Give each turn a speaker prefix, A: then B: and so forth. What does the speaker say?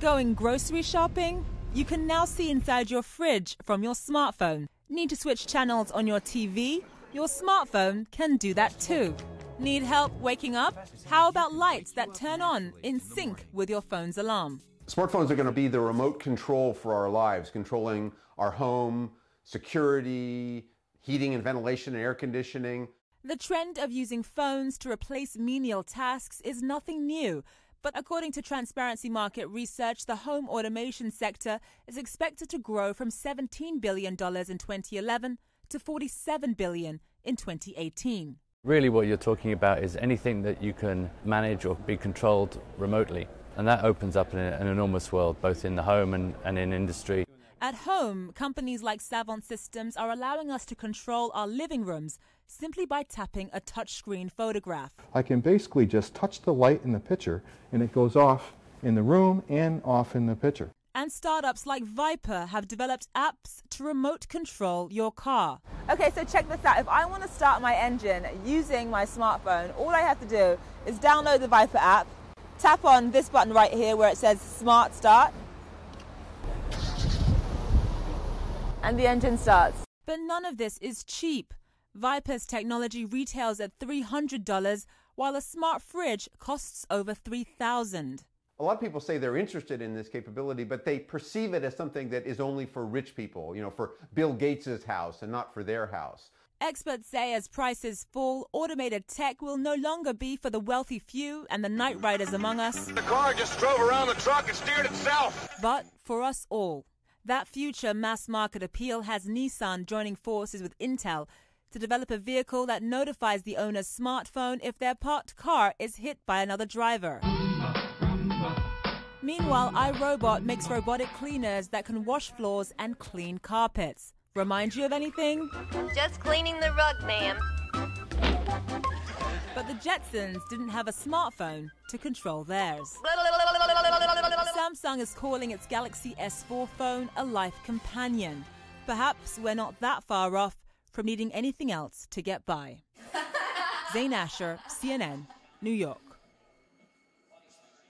A: Going grocery shopping? You can now see inside your fridge from your smartphone. Need to switch channels on your TV? Your smartphone can do that too. Need help waking up? How about lights that turn on in sync with your phone's alarm?
B: Smartphones are going to be the remote control for our lives, controlling our home, security, heating and ventilation and air conditioning.
A: The trend of using phones to replace menial tasks is nothing new. But according to Transparency Market Research, the home automation sector is expected to grow from $17 billion in 2011 to 47 billion in 2018.
C: Really, what you're talking about is anything that you can manage or be controlled remotely. And that opens up an, an enormous world, both in the home and, and in industry.
A: At home, companies like Savant Systems are allowing us to control our living rooms simply by tapping a touchscreen photograph.
D: I can basically just touch the light in the picture and it goes off in the room and off in the picture.
A: And startups like Viper have developed apps to remote control your car. Okay, so check this out. If I want to start my engine using my smartphone, all I have to do is download the Viper app, tap on this button right here where it says Smart Start, and the engine starts. But none of this is cheap. Viper's technology retails at $300, while a smart fridge costs over $3,000.
B: A lot of people say they're interested in this capability, but they perceive it as something that is only for rich people, you know, for Bill Gates' house and not for their house.
A: Experts say as prices fall, automated tech will no longer be for the wealthy few and the Knight Riders among us.
E: The car just drove around the truck and steered itself.
A: But for us all. That future mass market appeal has Nissan joining forces with Intel to develop a vehicle that notifies the owner's smartphone if their parked car is hit by another driver. Meanwhile, iRobot makes robotic cleaners that can wash floors and clean carpets. Remind you of anything?
F: Just cleaning the rug, ma'am.
A: But the Jetsons didn't have a smartphone to control theirs. Samsung is calling its Galaxy S4 phone a life companion. Perhaps we're not that far off from needing anything else to get by. Zain Asher, CNN, New York.